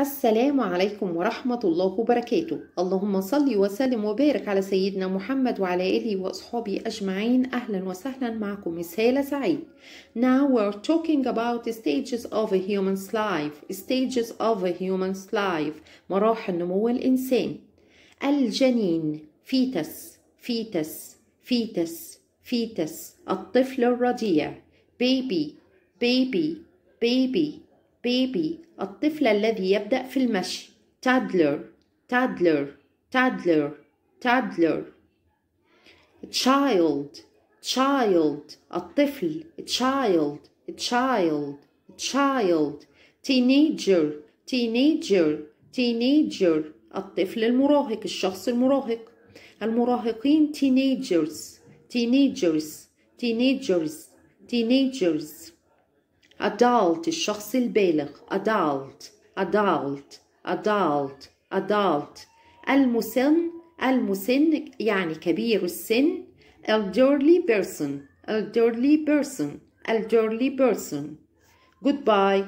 السلام عليكم ورحمة الله وبركاته. اللهم صل وسلم وبارك على سيدنا محمد وعلى آله وأصحابه أجمعين. أهلا وسهلا معكم Miss هالة سعيد. Now we're talking about stages of a human's life. Stages of a human's life. مراحل نمو الإنسان. الجنين. Fetus. Fetus. Fetus. Fetus. الطفل الرضيع. Baby. Baby. Baby. Baby الطفل الذي يبدأ في المشي toddler toddler toddler toddler child child الطفل child child child teenager teenager teenager الطفل المراهق الشخص المراهق المراهقين teenagers teenagers teenagers teenagers adult الشخص البالغ adult adult adult adult المسن المسن يعني كبير السن elderly person elderly person elderly person goodbye